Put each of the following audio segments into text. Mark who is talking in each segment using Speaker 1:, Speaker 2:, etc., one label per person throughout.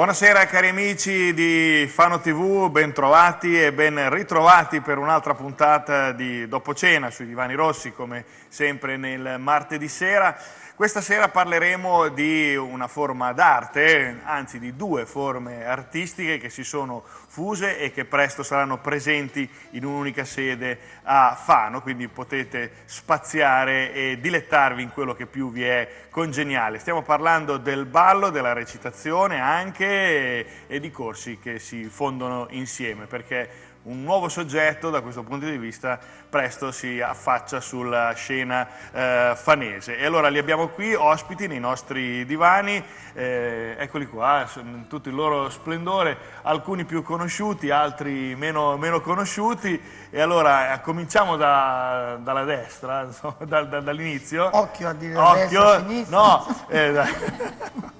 Speaker 1: Buonasera cari amici di Fano TV, ben trovati e ben ritrovati per un'altra puntata di Dopo Cena sui Divani Rossi come sempre nel martedì sera. Questa sera parleremo di una forma d'arte, anzi di due forme artistiche che si sono fuse e che presto saranno presenti in un'unica sede a Fano, quindi potete spaziare e dilettarvi in quello che più vi è congeniale. Stiamo parlando del ballo, della recitazione anche e, di corsi che si fondono insieme, perché un nuovo soggetto da questo punto di vista presto si affaccia sulla scena eh, fanese. E allora li abbiamo qui ospiti nei nostri divani, eh, eccoli qua, in tutto il loro splendore, alcuni più conosciuti, altri meno, meno conosciuti. E allora eh, cominciamo da, dalla destra, insomma, da, da, dall'inizio.
Speaker 2: Occhio a dire Occhio, destra, sinistra.
Speaker 1: No, eh,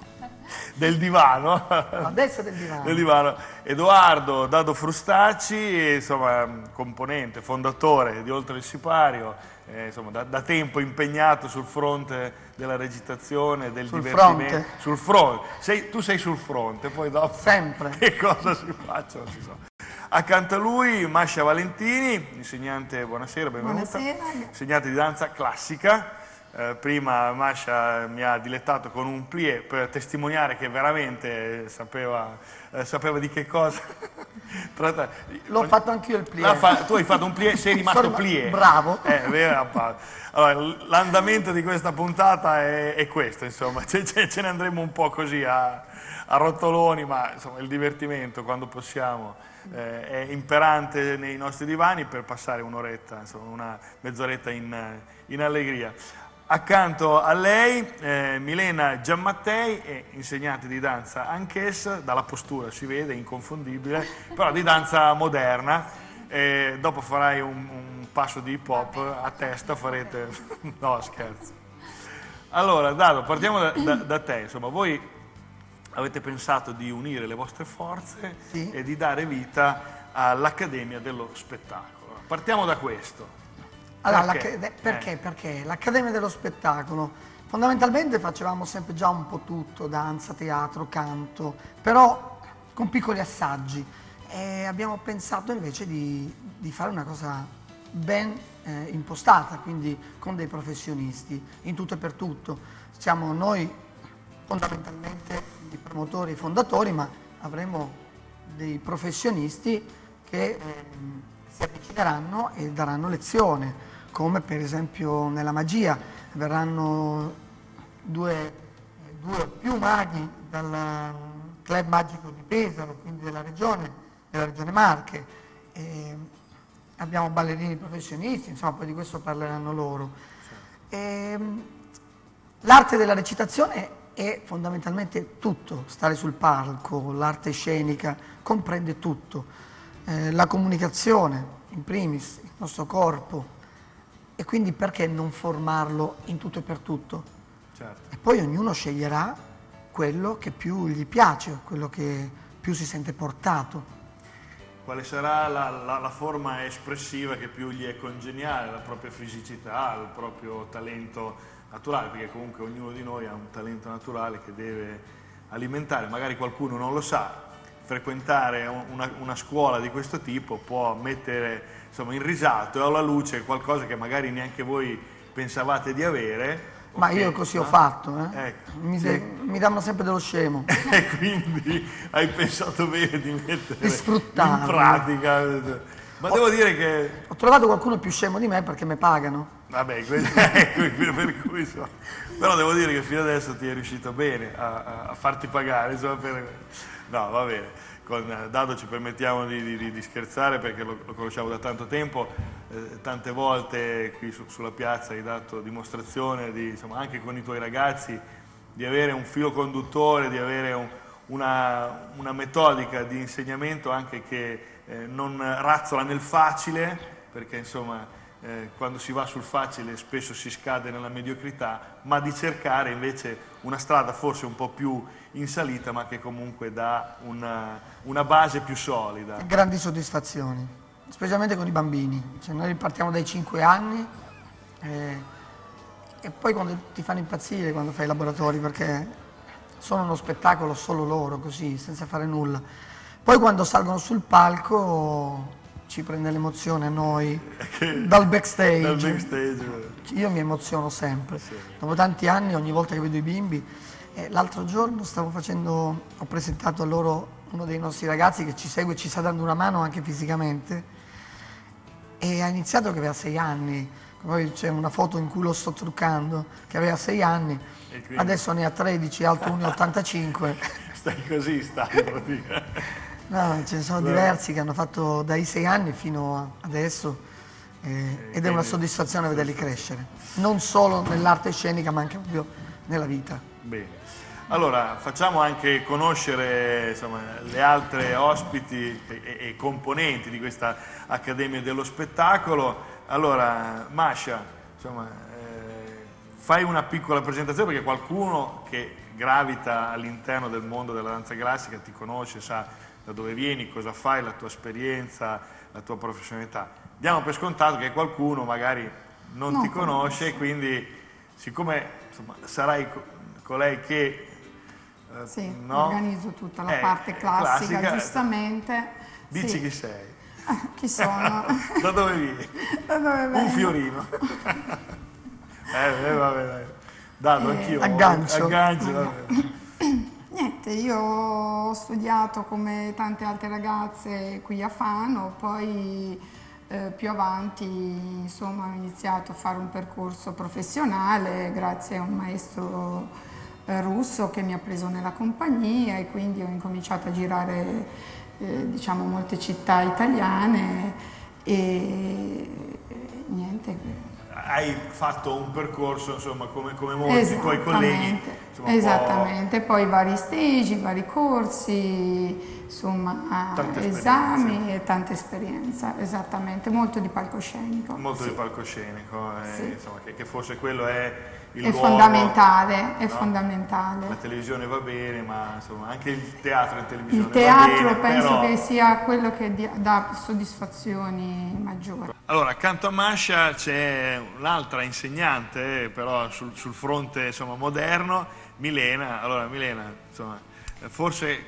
Speaker 1: del divano.
Speaker 2: Adesso del divano.
Speaker 1: del divano. Edoardo Dado Frustacci, insomma, componente, fondatore di Oltre il Sipario, eh, insomma, da, da, tempo impegnato sul fronte della recitazione, del
Speaker 2: sul
Speaker 1: divertimento.
Speaker 2: Fronte.
Speaker 1: Sul fronte. Sei, tu sei sul fronte, poi dopo
Speaker 2: Sempre.
Speaker 1: che cosa si faccia non si so. Accanto a lui Mascia Valentini, insegnante, buonasera, benvenuta.
Speaker 2: Buonasera.
Speaker 1: Insegnante di danza classica. Eh, prima Masha mi ha dilettato con un plie per testimoniare che veramente sapeva, eh, sapeva di che cosa.
Speaker 2: L'ho fatto anch'io il plie.
Speaker 1: Fa, tu hai fatto un plie, sei rimasto Sono plie.
Speaker 2: Bravo.
Speaker 1: Eh, allora, l'andamento di questa puntata è, è questo, insomma, ce, ce, ce, ne andremo un po' così a, a rotoloni, ma insomma, il divertimento quando possiamo eh, è imperante nei nostri divani per passare un'oretta, insomma, una mezz'oretta in, in allegria. Accanto a lei eh, Milena Giammattei, è insegnante di danza anch'essa, dalla postura si vede, inconfondibile, però di danza moderna. E dopo farai un, un passo di hip hop a testa, farete... no, scherzo. Allora, Dado, partiamo da, da, da te. Insomma, voi avete pensato di unire le vostre forze
Speaker 2: sì.
Speaker 1: e di dare vita all'Accademia dello Spettacolo. Partiamo da questo.
Speaker 2: Allora, perché? Perché? Eh. perché? L'Accademia dello Spettacolo, fondamentalmente facevamo sempre già un po' tutto, danza, teatro, canto, però con piccoli assaggi. E abbiamo pensato invece di, di fare una cosa ben eh, impostata, quindi con dei professionisti, in tutto e per tutto. Siamo noi fondamentalmente i promotori e i fondatori, ma avremo dei professionisti che eh, si avvicineranno e daranno lezione come per esempio nella magia verranno due, due più maghi dal club magico di Pesaro, quindi della regione, della regione Marche. E abbiamo ballerini professionisti, insomma poi di questo parleranno loro. L'arte della recitazione è fondamentalmente tutto, stare sul palco, l'arte scenica, comprende tutto. Eh, la comunicazione, in primis, il nostro corpo, e quindi perché non formarlo in tutto e per tutto?
Speaker 1: Certo.
Speaker 2: E poi ognuno sceglierà quello che più gli piace, quello che più si sente portato.
Speaker 1: Quale sarà la, la, la forma espressiva che più gli è congeniale, la propria fisicità, il proprio talento naturale, perché comunque ognuno di noi ha un talento naturale che deve alimentare, magari qualcuno non lo sa, frequentare una, una scuola di questo tipo può mettere insomma, in risalto e alla luce qualcosa che magari neanche voi pensavate di avere.
Speaker 2: Ma okay, io così no? ho fatto, eh? ecco, mi, sì. mi, davano sempre dello scemo.
Speaker 1: e quindi hai pensato bene di mettere
Speaker 2: di
Speaker 1: in pratica. Ma ho, devo dire che...
Speaker 2: Ho trovato qualcuno più scemo di me perché mi pagano.
Speaker 1: Vabbè, ecco, per cui so. Però devo dire che fino adesso ti è riuscito bene a, a farti pagare, insomma, per... No, va bene con Dado ci permettiamo di, di, di scherzare perché lo, lo, conosciamo da tanto tempo, eh, tante volte qui su, sulla piazza hai dato dimostrazione di, insomma, anche con i tuoi ragazzi di avere un filo conduttore, di avere un, una, una, metodica di insegnamento anche che eh, non razzola nel facile, perché insomma eh, quando si va sul facile spesso si scade nella mediocrità, ma di cercare invece una strada forse un po' più in salita, ma che comunque dà una, una base più solida.
Speaker 2: Grandi soddisfazioni, specialmente con i bambini. Cioè, noi partiamo dai 5 anni eh, e poi quando ti fanno impazzire quando fai i laboratori, perché sono uno spettacolo solo loro, così, senza fare nulla. Poi quando salgono sul palco ci prende l'emozione a noi dal backstage.
Speaker 1: Dal backstage.
Speaker 2: Io mi emoziono sempre. Sì. Dopo tanti anni, ogni volta che vedo i bimbi, eh, l'altro giorno stavo facendo, ho presentato a loro uno dei nostri ragazzi che ci segue e ci sta dando una mano anche fisicamente e ha iniziato che aveva sei anni, poi c'è una foto in cui lo sto truccando, che aveva sei anni, adesso ne ha 13, alto 1,85.
Speaker 1: Stai così, stai
Speaker 2: No, ce ne sono diversi che hanno fatto dai sei anni fino adesso eh, ed è una soddisfazione vederli crescere, non solo nell'arte scenica ma anche proprio nella vita.
Speaker 1: Bene. Allora, facciamo anche conoscere insomma, le altre ospiti e, e, componenti di questa Accademia dello Spettacolo. Allora, Masha, insomma, eh, fai una piccola presentazione perché qualcuno che gravita all'interno del mondo della danza classica ti conosce, sa da dove vieni, cosa fai, la tua esperienza, la tua professionalità. Diamo per scontato che qualcuno magari non, non ti conosce e quindi siccome insomma, sarai colei che...
Speaker 3: Eh, sì, no? organizzo tutta la eh, parte classica, classica, giustamente.
Speaker 1: Dici
Speaker 3: sì.
Speaker 1: chi sei.
Speaker 3: chi sono?
Speaker 1: da dove vieni?
Speaker 3: Da dove?
Speaker 1: Un fiorino. eh, eh, vabbè, dai. Dato eh, anch'io.
Speaker 2: Aggancio.
Speaker 1: Aggancio, vabbè.
Speaker 3: Niente, io ho studiato come tante altre ragazze qui a Fano, poi eh, più avanti insomma, ho iniziato a fare un percorso professionale grazie a un maestro eh, russo che mi ha preso nella compagnia e quindi ho incominciato a girare eh, diciamo, molte città italiane e niente
Speaker 1: hai fatto un percorso insomma come, come molti tuoi colleghi insomma,
Speaker 3: esattamente poi vari stage vari corsi insomma esami e tanta esperienza esattamente molto di palcoscenico
Speaker 1: molto
Speaker 3: sì.
Speaker 1: di palcoscenico eh, sì. insomma, che, che, forse quello è il
Speaker 3: è
Speaker 1: luogo,
Speaker 3: fondamentale è no? fondamentale
Speaker 1: la televisione va bene ma insomma anche il teatro in televisione
Speaker 3: il teatro
Speaker 1: bene,
Speaker 3: penso
Speaker 1: però...
Speaker 3: che sia quello che dà soddisfazioni maggiori
Speaker 1: allora, accanto a Mascia c'è un'altra insegnante, però sul, sul fronte insomma, moderno, Milena. Allora, Milena, insomma, forse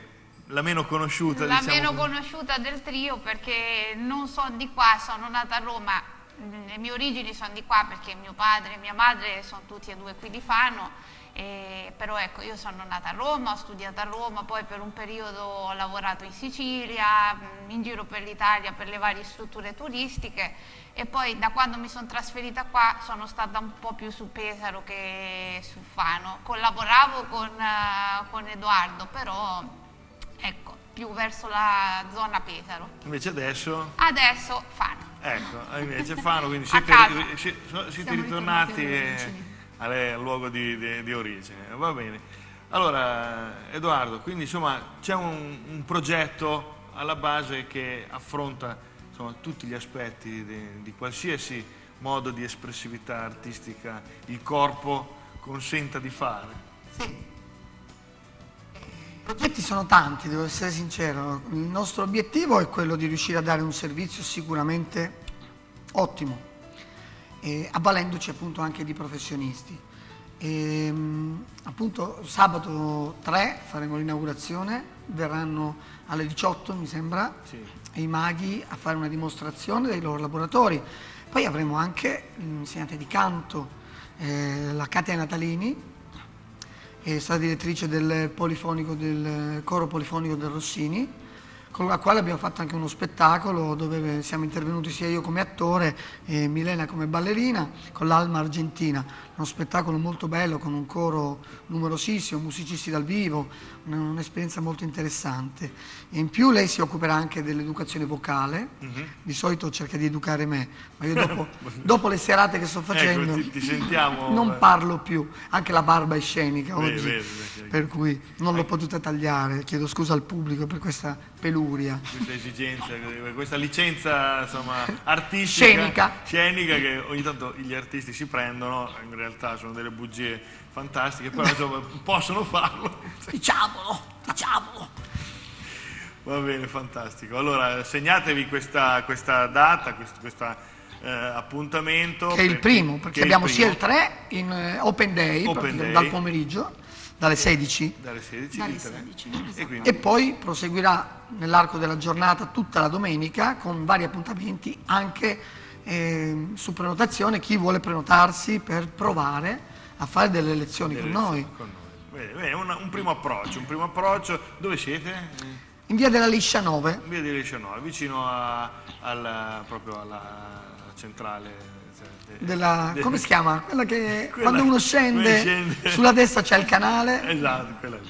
Speaker 1: la meno conosciuta.
Speaker 4: La
Speaker 1: diciamo
Speaker 4: meno conosciuta del trio perché non sono di qua, sono nata a Roma, le mie origini sono di qua perché mio padre e mia madre sono tutti e due qui di Fano eh, però ecco, io sono nata a Roma, ho studiato a Roma, poi per un periodo ho lavorato in Sicilia, mm, in giro per l'Italia per le varie strutture turistiche e poi da quando mi sono trasferita qua sono stata un po' più su Pesaro che su Fano. Collaboravo con, uh, con Edoardo, però ecco, più verso la zona Pesaro.
Speaker 1: Invece adesso?
Speaker 4: Adesso Fano.
Speaker 1: Ecco, invece Fano, quindi siete, siete ritornati al luogo di, di, di, origine. Va bene. Allora, Edoardo, quindi insomma c'è un, un, progetto alla base che affronta insomma, tutti gli aspetti di, di qualsiasi modo di espressività artistica il corpo consenta di fare.
Speaker 2: Sì. I progetti sono tanti, devo essere sincero. Il nostro obiettivo è quello di riuscire a dare un servizio sicuramente ottimo eh, avvalendoci appunto anche di professionisti. E, ehm, appunto sabato 3 faremo l'inaugurazione, verranno alle 18 mi sembra sì. i maghi a fare una dimostrazione dei loro laboratori. Poi avremo anche l'insegnante di canto, eh, la Katia Natalini, è stata direttrice del, del coro polifonico del Rossini, con la quale abbiamo fatto anche uno spettacolo dove siamo intervenuti sia io come attore e Milena come ballerina con l'Alma Argentina, uno spettacolo molto bello con un coro numerosissimo, musicisti dal vivo, un'esperienza molto interessante. E in più lei si occuperà anche dell'educazione vocale, uh mhm. -huh. di solito cerca di educare me, ma io dopo, dopo le serate che sto ecco, facendo
Speaker 1: ecco, ti, ti sentiamo,
Speaker 2: non eh. parlo più, anche la barba è scenica oggi, vedi, vedi, per cui non l'ho potuta tagliare, chiedo scusa al pubblico per questa peluria.
Speaker 1: Questa esigenza, questa licenza insomma, artistica,
Speaker 2: scenica.
Speaker 1: scenica che ogni tanto gli artisti si prendono, in realtà sono delle bugie fantastiche, però insomma, possono farlo.
Speaker 2: Diciamolo, diciamolo.
Speaker 1: Va bene, fantastico. Allora, segnatevi questa, questa data, questo, questa, eh, appuntamento.
Speaker 2: Che è il primo, perché abbiamo il sia il 3 in uh, Open Day, open day. dal pomeriggio, dalle 16.
Speaker 1: Dalle 16,
Speaker 3: Dalle
Speaker 1: il tre.
Speaker 3: 16,
Speaker 1: E,
Speaker 3: esatto.
Speaker 1: quindi,
Speaker 2: E poi proseguirà nell'arco della giornata tutta la domenica con vari appuntamenti anche eh, su prenotazione, chi vuole prenotarsi per provare a fare delle lezioni
Speaker 1: delle
Speaker 2: con noi.
Speaker 1: con noi. Bene, bene, un, un primo approccio, un primo approccio. Dove siete?
Speaker 2: In via della Liscia 9,
Speaker 1: In Via di Lescianova, vicino a- alla, proprio alla centrale. cioè, de-
Speaker 2: della,
Speaker 1: de-
Speaker 2: come si chiama? Quella che
Speaker 1: Quella-
Speaker 2: quando uno scende,
Speaker 1: scende.
Speaker 2: sulla destra c'è il canale.
Speaker 1: Esatto, quella lì.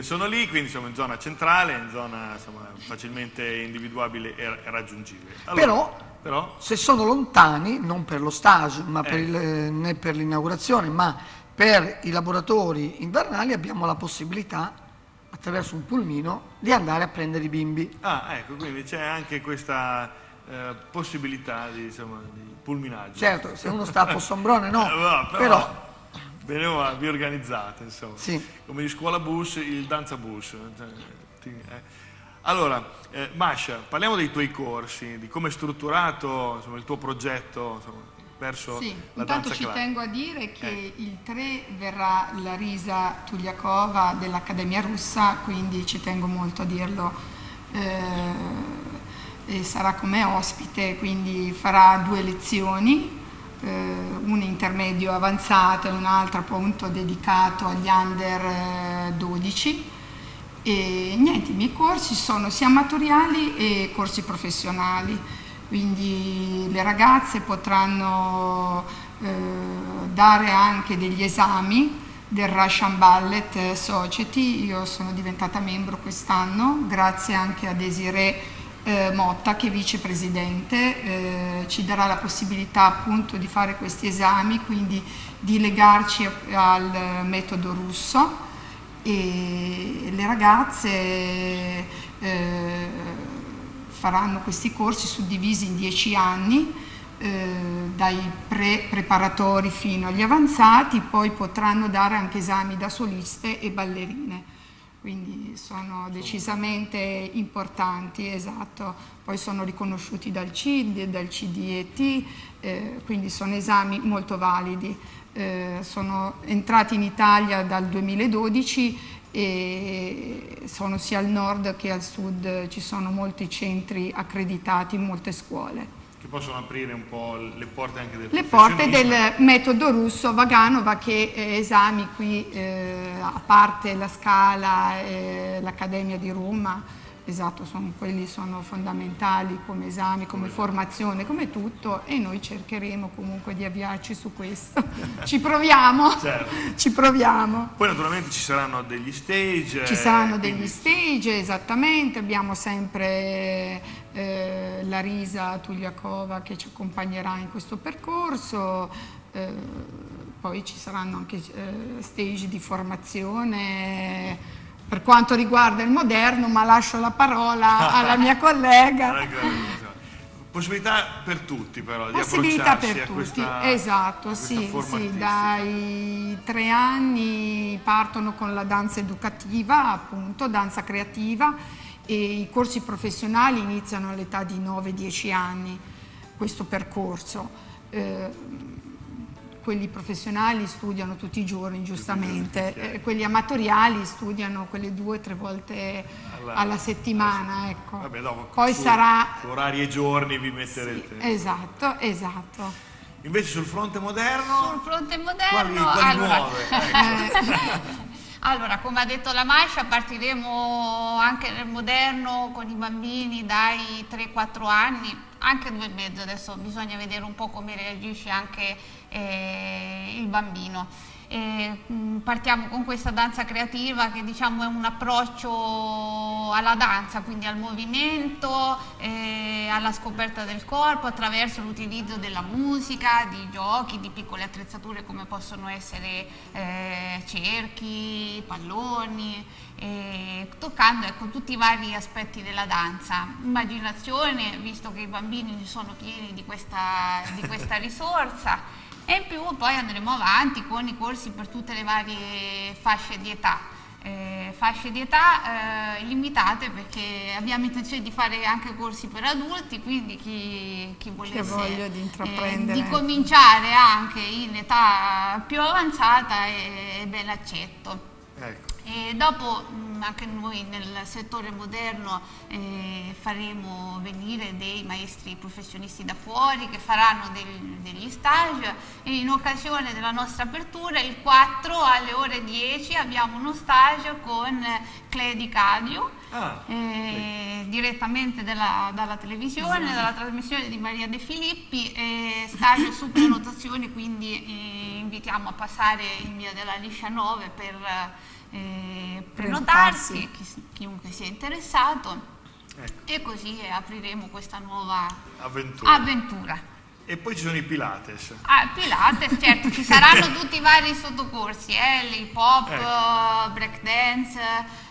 Speaker 1: Sono lì, quindi siamo in zona centrale, in zona insomma, facilmente individuabile e raggiungibile. Allora,
Speaker 2: Però-
Speaker 1: però
Speaker 2: Se sono lontani, non per lo stage ma per
Speaker 1: Eh.
Speaker 2: il- né per l'inaugurazione, ma per i laboratori invernali abbiamo la possibilità, attraverso un pulmino, di andare a prendere i bimbi.
Speaker 1: Ah, ecco, quindi c'è anche questa eh, possibilità di, insomma, di pulminaggio.
Speaker 2: Certo, se uno sta a Fossombrone no,
Speaker 1: Eh, va,
Speaker 2: però,
Speaker 1: Bene, va, vi organizzate, insomma.
Speaker 2: Sì.
Speaker 1: Come di scuola bus, il danza bus. ti- eh. Allora, eh, Masha, parliamo dei tuoi corsi, di come è strutturato insomma, il tuo progetto insomma, verso
Speaker 3: Sì,
Speaker 1: la
Speaker 3: intanto
Speaker 1: danza
Speaker 3: ci
Speaker 1: classica.
Speaker 3: tengo a dire che
Speaker 1: Eh.
Speaker 3: il 3 verrà la Risa Tugliakova dell'Accademia Russa, quindi ci tengo molto a dirlo. eh, e sarà come ospite, quindi farà due lezioni, eh, una intermedio avanzata e un'altra appunto dedicato agli under eh, 12. E niente, i miei corsi sono sia amatoriali e corsi professionali, quindi le ragazze potranno eh, dare anche degli esami del Russian Ballet Society, io sono diventata membro quest'anno, grazie anche a Desiree eh, Motta che è vicepresidente, eh, ci darà la possibilità appunto di fare questi esami, quindi di legarci al metodo russo e le ragazze eh, faranno questi corsi suddivisi in 10 anni, eh, dai pre-preparatori fino agli avanzati, poi potranno dare anche esami da soliste e ballerine. Quindi sono decisamente importanti, esatto. Poi sono riconosciuti dal CID, dal CDET, eh, quindi sono esami molto validi. Eh, sono entrati in Italia dal 2012 e sono sia al nord che al sud, ci sono molti centri accreditati in molte scuole.
Speaker 1: Possono aprire un po' le porte anche del
Speaker 3: Le porte del metodo russo Vaganova che eh, esami qui, eh, a parte la Scala l'Accademia di Roma, esatto, sono, quelli sono fondamentali come esami, come formazione, come tutto e noi cercheremo comunque di avviarci su questo. ci proviamo,
Speaker 1: Certo.
Speaker 3: ci proviamo.
Speaker 1: Poi naturalmente ci saranno degli stage.
Speaker 3: Ci
Speaker 1: eh,
Speaker 3: saranno
Speaker 1: quindi-
Speaker 3: degli stage, esattamente, abbiamo sempre eh, la Risa Tugliakova che ci accompagnerà in questo percorso, eh, poi ci saranno anche eh, stage di formazione per quanto riguarda il moderno, ma lascio la parola alla mia collega.
Speaker 1: Possibilità per tutti però
Speaker 3: Possibilità per tutti,
Speaker 1: questa
Speaker 3: esatto, sì, sì, dai tre anni partono con la danza educativa, appunto, danza creativa e i corsi professionali iniziano all'età di 9-10 anni questo percorso. Eh, quelli professionali studiano tutti i giorni, giustamente, eh, quelli amatoriali studiano quelle due o tre volte
Speaker 1: Alla-
Speaker 3: alla, settimana. Ecco.
Speaker 1: Vabbè, dopo
Speaker 3: Poi
Speaker 1: su-
Speaker 3: sarà...
Speaker 1: su orari e giorni vi metterete.
Speaker 3: Esatto, esatto.
Speaker 1: Invece sul fronte moderno
Speaker 4: Sul fronte
Speaker 1: quali,
Speaker 4: moderno,
Speaker 1: quali
Speaker 4: allora,
Speaker 1: nuove? Ecco.
Speaker 4: allora, come ha detto la Mascia, partiremo anche nel moderno con i bambini dai 3-4 anni, anche due e mezzo, adesso bisogna vedere un po' come reagisce anche eh, il bambino. E, mh, partiamo con questa danza creativa che diciamo è un approccio alla danza, quindi al movimento, eh, alla scoperta del corpo attraverso l'utilizzo della musica, di giochi, di piccole attrezzature come possono essere eh, cerchi, palloni, eh, toccando ecco, tutti i vari aspetti della danza. Immaginazione, visto che i bambini sono pieni di questa, di questa risorsa. E in più poi andremo avanti con i corsi per tutte le varie fasce di età. Eh, fasce di età eh, limitate perché abbiamo intenzione di fare anche corsi per adulti, quindi chi, chi volesse
Speaker 3: di intraprendere.
Speaker 4: di cominciare anche in età più avanzata è, è ben accetto.
Speaker 1: Ecco.
Speaker 4: E dopo mh, anche noi nel settore moderno eh, faremo venire dei maestri professionisti da fuori che faranno del, degli stage e in occasione della nostra apertura il 4 alle ore 10 abbiamo uno stage con Cledi Cadio
Speaker 1: Ah,
Speaker 4: eh, direttamente dalla, dalla televisione, dalla trasmissione di Maria De Filippi, eh, stage su prenotazione, quindi eh, invitiamo a passare in via della Liscia 9 per eh, prenotarsi, chi- chiunque sia interessato,
Speaker 1: Ecco.
Speaker 4: e così eh, apriremo questa nuova
Speaker 1: avventura.
Speaker 4: avventura.
Speaker 1: E poi ci sono i Pilates.
Speaker 4: Ah, Pilates, certo, ci saranno tutti i vari sottocorsi, eh, l'hip hop,
Speaker 1: Ecco.
Speaker 4: break dance,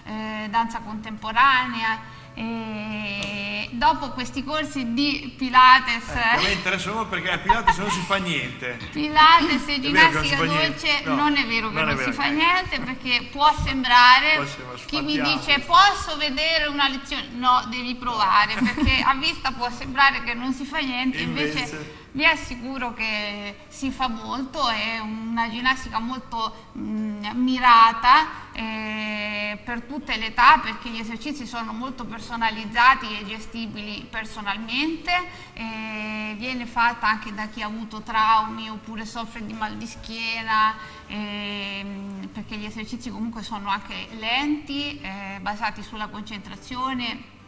Speaker 4: eh, danza contemporanea. E dopo questi corsi di Pilates,
Speaker 1: Ecco, me interessa solo perché a Pilates non si fa niente.
Speaker 4: Pilates e ginnastica dolce
Speaker 1: No,
Speaker 4: non è vero che
Speaker 1: non
Speaker 4: si fa niente perché può sembrare
Speaker 1: sembrare,
Speaker 4: chi mi dice posso vedere una lezione no devi provare perché a vista può sembrare che non si fa niente invece,
Speaker 1: Invece-
Speaker 4: vi assicuro che si fa molto è una ginnastica molto mh, mirata eh, per tutte le età perché gli esercizi sono molto personalizzati e gestibili personalmente eh, viene fatta anche da chi ha avuto traumi oppure soffre di mal di schiena ehm, perché gli esercizi comunque sono anche lenti eh, basati sulla concentrazione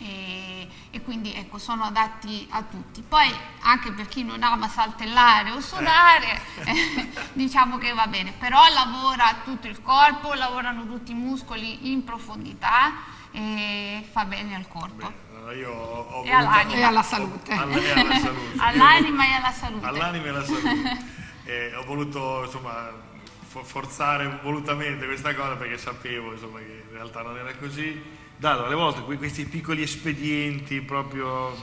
Speaker 4: e, e quindi ecco sono adatti a tutti poi anche per chi non ama saltellare o sudare eh, diciamo che va bene però lavora tutto il corpo lavorano tutti i muscoli in profondità e fa bene al corpo
Speaker 1: Allora io ho, ho
Speaker 4: E all'anima.
Speaker 3: E alla salute.
Speaker 1: Alla- e alla salute.
Speaker 4: all'anima e alla salute
Speaker 1: all'anima e alla salute. E ho voluto insomma fo- forzare volutamente questa cosa perché sapevo insomma, che in realtà non era così. Dato alle volte que- questi piccoli espedienti proprio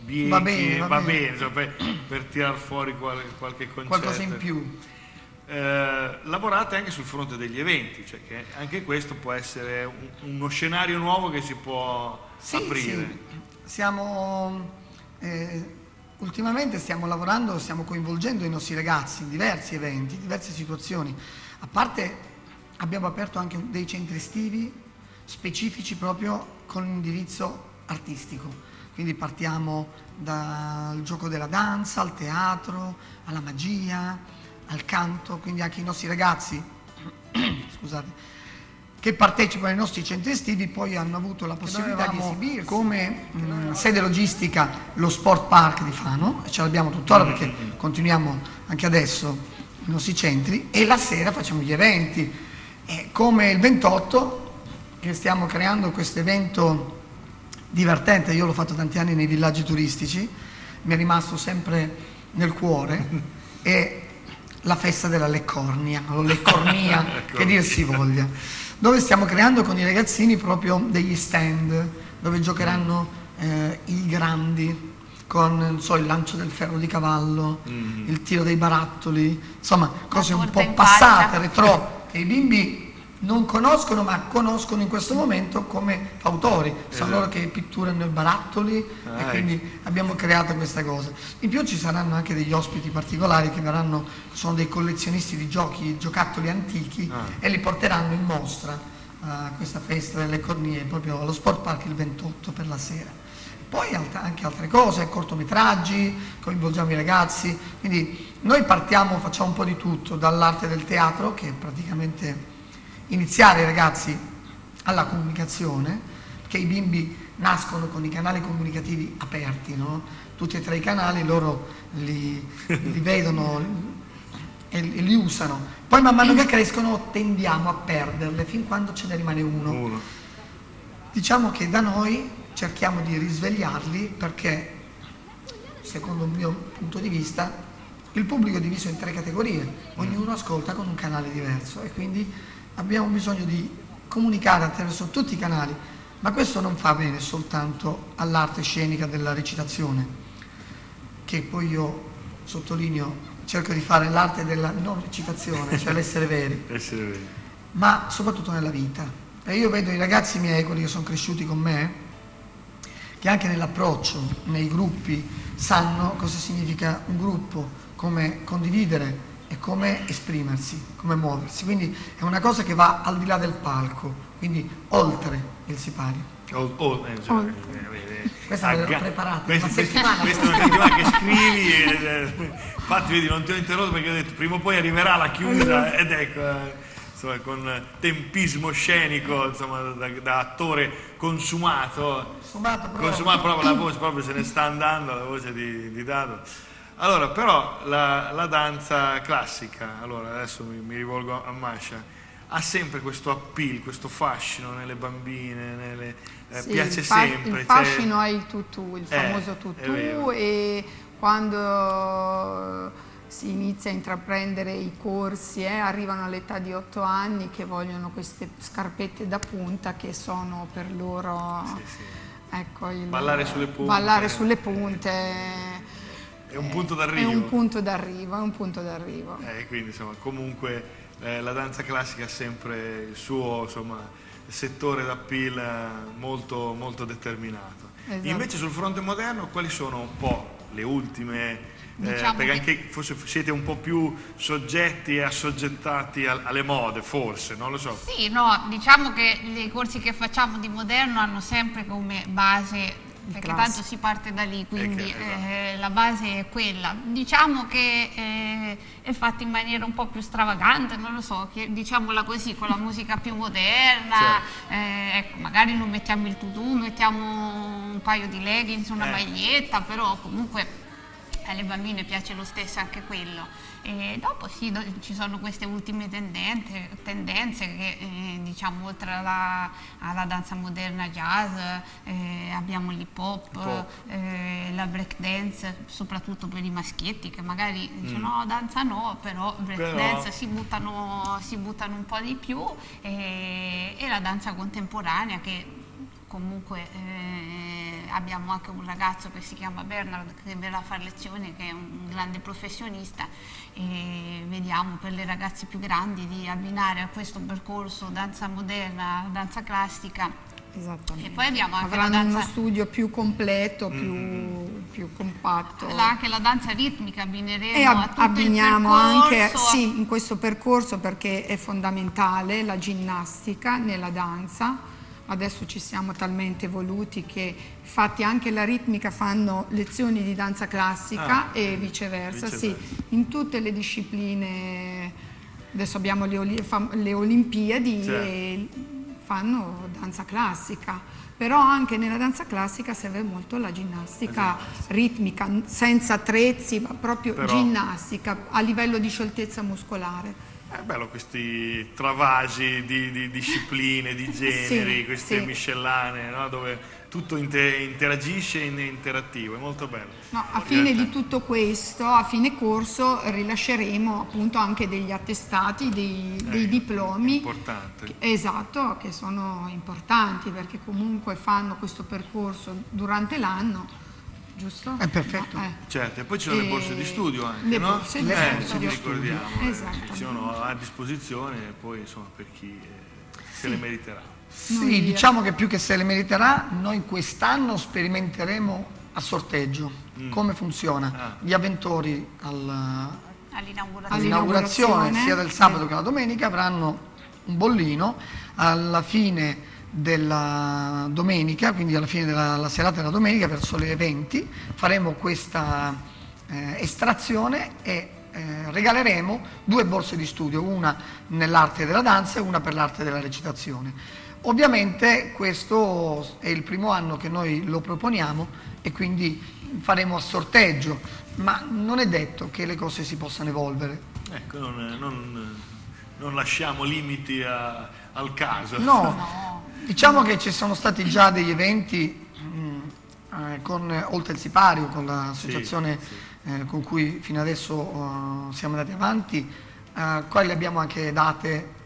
Speaker 1: biechi,
Speaker 2: Va bene, va bene.
Speaker 1: insomma, per, per tirar fuori qual- qualche concetto.
Speaker 2: Qualcosa in più.
Speaker 1: Eh, lavorate anche sul fronte degli eventi, cioè che anche questo può essere un- uno scenario nuovo che si può
Speaker 2: Sì,
Speaker 1: aprire.
Speaker 2: sì. Siamo, eh, ultimamente stiamo lavorando, stiamo coinvolgendo i nostri ragazzi in diversi eventi, in diverse situazioni. A parte abbiamo aperto anche dei centri estivi specifici proprio con indirizzo artistico. Quindi partiamo dal gioco della danza, al teatro, alla magia, al canto, quindi anche i nostri ragazzi scusate, che partecipano ai nostri centri estivi poi hanno avuto la possibilità di esibirsi come mh, sede logistica lo Sport Park di Fano, ce l'abbiamo tuttora perché continuiamo anche adesso i nostri centri e la sera facciamo gli eventi, E come il 28 che stiamo creando questo evento divertente, io l'ho fatto tanti anni nei villaggi turistici, mi è rimasto sempre nel cuore, è la festa della Leccornia, o Leccornia, che dir si voglia, dove stiamo creando con i ragazzini proprio degli stand, dove giocheranno eh, i grandi, con non so, il lancio del ferro di cavallo, il tiro dei barattoli, insomma cose un po' passate, retro, che i bimbi non conoscono, ma conoscono in questo momento come autori. Sono loro che pitturano i barattoli e
Speaker 1: Ah,
Speaker 2: quindi abbiamo creato questa cosa. In più ci saranno anche degli ospiti particolari che verranno, sono dei collezionisti di giochi, giocattoli antichi e li porteranno in mostra a questa festa delle cornie, proprio allo Sport Park il 28 per la sera. Poi anche altre cose, cortometraggi, coinvolgiamo i ragazzi, quindi noi partiamo, facciamo un po' di tutto, dall'arte del teatro, che è praticamente iniziare ragazzi alla comunicazione, perché i bimbi nascono con i canali comunicativi aperti, no? tutti e tre i canali loro li, li vedono e li li usano. Poi man mano che crescono tendiamo a perderle fin quando ce ne rimane uno.
Speaker 1: Uno.
Speaker 2: Diciamo che da noi cerchiamo di risvegliarli perché, secondo il mio punto di vista, il pubblico è diviso in tre categorie, ognuno ascolta con un canale diverso e quindi abbiamo bisogno di comunicare attraverso tutti i canali, ma questo non fa bene soltanto all'arte scenica della recitazione, che poi io sottolineo, cerco di fare l'arte della non recitazione, cioè l'essere veri
Speaker 1: Essere veri.
Speaker 2: ma soprattutto nella vita. E io vedo i ragazzi miei, quelli che sono cresciuti con me, che anche nell'approccio, nei gruppi, sanno cosa significa un gruppo, come condividere è come esprimersi, come muoversi, quindi è una cosa che va al di là del palco, quindi oltre il sipario.
Speaker 1: Oh, oh, eh, cioè, eh, eh,
Speaker 2: Questa
Speaker 1: agga-
Speaker 2: preparata,
Speaker 1: Questa,
Speaker 2: una
Speaker 1: questa-
Speaker 2: settimana.
Speaker 1: questa è una settimana che scrivi. e, eh, infatti, vedi, non ti ho interrotto perché ho detto prima o poi arriverà la chiusa ed ecco. eh, insomma, con tempismo scenico, insomma, da, da attore consumato,
Speaker 2: Consumato proprio.
Speaker 1: consumato proprio la voce, proprio se ne sta andando la voce di, di Dado. Allora, però la, la danza classica, allora adesso mi, mi rivolgo a Masha, ha sempre questo appeal, questo fascino nelle bambine, nelle, eh,
Speaker 3: Sì,
Speaker 1: piace
Speaker 3: il
Speaker 1: sempre.
Speaker 3: Il
Speaker 1: cioè-
Speaker 3: fascino è il tutù, il
Speaker 1: Eh,
Speaker 3: famoso tutù e quando si inizia a intraprendere i corsi, eh, arrivano all'età di 8 anni che vogliono queste scarpette da punta che sono per loro ecco, il-
Speaker 1: Ballare sulle punte.
Speaker 3: ballare sulle punte
Speaker 1: È un punto
Speaker 3: è
Speaker 1: d'arrivo.
Speaker 3: un punto d'arrivo, è un punto d'arrivo.
Speaker 1: Eh, quindi insomma, comunque eh, la danza classica ha sempre il suo insomma, settore d'appeal eh, molto, molto determinato.
Speaker 3: Esatto.
Speaker 1: Invece sul fronte moderno quali sono un po' le ultime, eh,
Speaker 4: Diciamo
Speaker 1: perché
Speaker 4: che-
Speaker 1: anche forse siete un po' più soggetti e assoggettati al- alle mode, forse, non lo so.
Speaker 4: Sì, no, diciamo che i corsi che facciamo di moderno hanno sempre come base, perché
Speaker 3: classico.
Speaker 4: tanto si parte da lì, quindi
Speaker 1: che- esatto.
Speaker 4: eh, la base è quella. Diciamo che eh, è fatta in maniera un po' più stravagante, non lo so, che- diciamola così, con la musica più moderna,
Speaker 1: Certo.
Speaker 4: eh, ecco, magari non mettiamo il tutù, mettiamo un paio di leggings, una
Speaker 1: Eh.
Speaker 4: maglietta, però comunque alle bambine piace lo stesso anche quello. E dopo sì, do- ci sono queste ultime tendenze, tendenze che eh, diciamo oltre alla, alla danza moderna jazz eh, abbiamo l'hip hop, eh, la break dance, soprattutto per i maschietti che magari dicono
Speaker 1: Mm.
Speaker 4: no danza no, però break
Speaker 1: Però-
Speaker 4: dance si buttano, si buttano un po' di più e, e la danza contemporanea che comunque eh, abbiamo anche un ragazzo che si chiama Bernard che verrà a fare lezioni che è un grande professionista e vediamo per le ragazze più grandi di abbinare a questo percorso danza moderna, danza classica
Speaker 3: Esattamente.
Speaker 4: E poi abbiamo anche
Speaker 3: Avranno uno
Speaker 4: danza-
Speaker 3: studio più completo,
Speaker 1: Mm.
Speaker 3: più, più compatto.
Speaker 4: La- anche la danza ritmica abbineremo
Speaker 3: E
Speaker 4: a
Speaker 3: ab-
Speaker 4: tutto
Speaker 3: abbiniamo
Speaker 4: il
Speaker 3: anche sì, in questo percorso perché è fondamentale la ginnastica nella danza. Adesso ci siamo talmente evoluti che infatti anche la ritmica fanno lezioni di danza classica
Speaker 1: Ah,
Speaker 3: e viceversa,
Speaker 1: viceversa.
Speaker 3: sì, in tutte le discipline. Adesso abbiamo le, Oli- le Olimpiadi
Speaker 1: Certo.
Speaker 3: e fanno danza classica. Però anche nella danza classica serve molto la ginnastica ritmica, n- senza attrezzi, ma proprio
Speaker 1: Però-
Speaker 3: ginnastica a livello di scioltezza muscolare.
Speaker 1: È bello questi travasi di, di discipline, di generi,
Speaker 3: Sì,
Speaker 1: queste
Speaker 3: sì.
Speaker 1: miscellanee, no? dove tutto inter- interagisce e interattivo, è molto bello.
Speaker 3: No, a fine di tutto questo, a fine corso, rilasceremo appunto anche degli attestati, dei, dei
Speaker 1: Eh,
Speaker 3: diplomi.
Speaker 1: Importante.
Speaker 3: che- Esatto, che sono importanti perché comunque fanno questo percorso durante l'anno, giusto?
Speaker 2: È perfetto.
Speaker 3: No, eh.
Speaker 1: Certo, e poi ci sono le
Speaker 3: E
Speaker 1: borse di studio anche,
Speaker 3: le
Speaker 1: no?
Speaker 3: borse di
Speaker 1: eh,
Speaker 3: studio.
Speaker 1: ci ricordiamo, eh,
Speaker 3: Esattamente.
Speaker 1: ci sono a disposizione e poi insomma per chi eh, se le meriterà.
Speaker 2: Sì,
Speaker 3: Noi-
Speaker 2: diciamo che più che se le meriterà, noi quest'anno sperimenteremo a sorteggio. Come funziona?
Speaker 1: Ah.
Speaker 2: Gli avventori al-
Speaker 4: all'inaugurazione.
Speaker 2: all'inaugurazione
Speaker 3: All'inaugurazione,
Speaker 2: sia del sabato
Speaker 3: sì.
Speaker 2: che la domenica avranno un bollino alla fine della domenica, quindi alla fine della la serata della domenica verso le 20 faremo questa eh, estrazione e eh, regaleremo due borse di studio, una nell'arte della danza e una per l'arte della recitazione. Ovviamente questo è il primo anno che noi lo proponiamo e quindi faremo a sorteggio, ma non è detto che le cose si possano evolvere.
Speaker 1: Ecco, non, non- non lasciamo limiti a- al caso.
Speaker 2: No, diciamo che ci sono stati già degli eventi mm, eh, con Oltre il Sipario, con l'associazione eh, con cui fino adesso eh, siamo andati avanti, eh, quali abbiamo anche date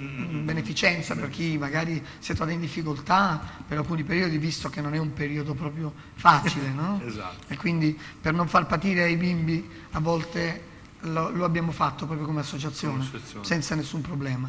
Speaker 2: in beneficenza per chi magari si è trovato in difficoltà per alcuni periodi, visto che non è un periodo proprio facile, no?
Speaker 1: Esatto.
Speaker 2: E quindi per non far patire i bimbi a volte lo, lo abbiamo fatto proprio come associazione,
Speaker 1: Come associazione.
Speaker 2: senza nessun problema.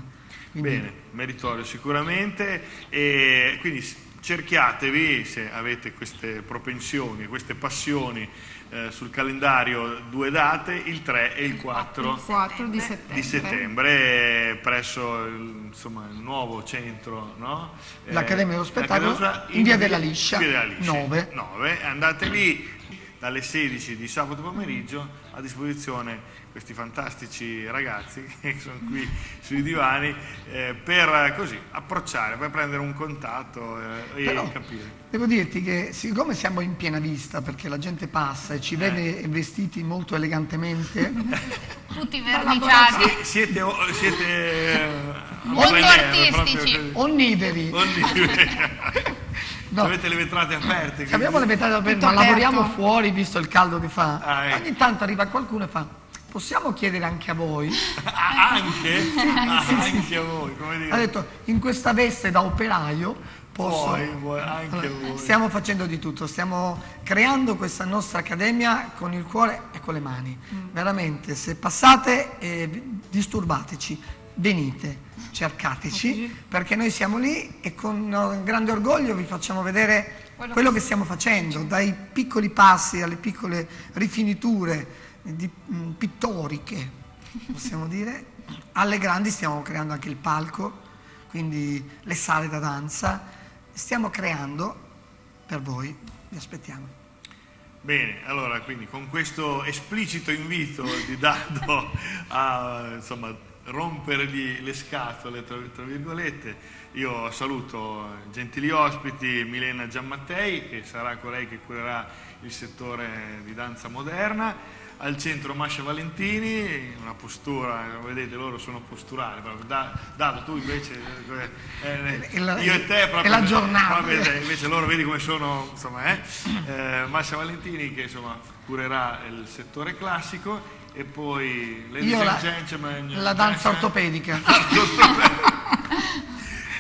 Speaker 2: Quindi-
Speaker 1: Bene, meritorio sicuramente. E quindi cerchiatevi se avete queste propensioni, queste passioni eh, sul calendario due date, il 3 e il 4,
Speaker 3: Il 4 di settembre.
Speaker 1: di settembre eh, presso il, insomma, il nuovo centro, no? Eh,
Speaker 2: L'Accademia dello Spettacolo,
Speaker 1: l'Accademia dello
Speaker 2: in via della Liscia,
Speaker 1: in via della Liscia,
Speaker 2: 9.
Speaker 1: 9. Andate lì dalle 16 di sabato pomeriggio a disposizione questi fantastici ragazzi che sono qui sui divani eh, per così approcciare, per prendere un contatto eh, e
Speaker 2: Però-
Speaker 1: capire.
Speaker 2: Devo dirti che siccome siamo in piena vista, perché la gente passa e ci vede
Speaker 1: Eh.
Speaker 2: vestiti molto elegantemente,
Speaker 4: Tutti verniciati.
Speaker 1: Sie- siete siete eh,
Speaker 4: Molto artistici.
Speaker 2: onniveri.
Speaker 1: Onniveri.
Speaker 2: No.
Speaker 1: Avete le vetrate aperte.
Speaker 2: Se abbiamo le
Speaker 1: quindi-
Speaker 2: vetrate aperte, ma lavoriamo fuori visto il caldo che fa.
Speaker 1: Ah, ecco.
Speaker 2: Ogni tanto arriva qualcuno e fa: Possiamo chiedere anche a voi?
Speaker 1: Ah, anche? Ah, anche a voi, come dire.
Speaker 2: Ha detto: In questa veste da operaio posso.
Speaker 1: Vuoi, vuoi, anche a voi.
Speaker 2: Stiamo facendo di tutto, stiamo creando questa nostra accademia con il cuore e con le mani.
Speaker 1: Mm.
Speaker 2: Veramente, se passate, eh, disturbateci, venite, cercateci, perché noi siamo lì e con grande orgoglio vi facciamo vedere
Speaker 4: Quello
Speaker 2: quello che stiamo facendo, dai piccoli passi alle piccole rifiniture di- mh, pittoriche, possiamo dire, alle grandi stiamo creando anche il palco, quindi le sale da danza, stiamo creando per voi, vi aspettiamo.
Speaker 1: Bene, allora quindi con questo esplicito invito di Dado a insomma, rompergli le scatole, tra, tra virgolette, io saluto gentili ospiti Milena Giammattei, che sarà colei che curerà il settore di danza moderna, al centro Mascia Valentini, una postura, vedete loro sono posturali. Da- Dado tu invece, eh, eh, io e te proprio,
Speaker 2: è la giornata.
Speaker 1: proprio te, invece loro vedi come sono, insomma, eh? Eh, Mascia Valentini che insomma curerà il settore classico e poi ladies
Speaker 2: Io la, la danza ortopedica.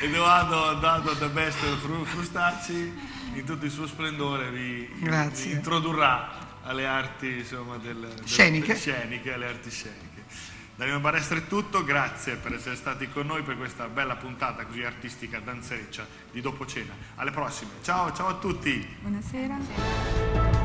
Speaker 1: Edoardo Dado The Best Fru- Frustacci in tutto il suo splendore vi, vi introdurrà alle arti insomma, del, del-
Speaker 2: Sceniche.
Speaker 1: del- sceniche, alle arti sceniche. Da Mio Barestro è tutto, grazie per essere stati con noi per questa bella puntata così artistica, danzereccia di dopo cena. Alle prossime, ciao, ciao a tutti!
Speaker 3: Buonasera.